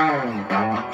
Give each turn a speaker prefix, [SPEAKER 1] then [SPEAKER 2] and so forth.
[SPEAKER 1] Oh,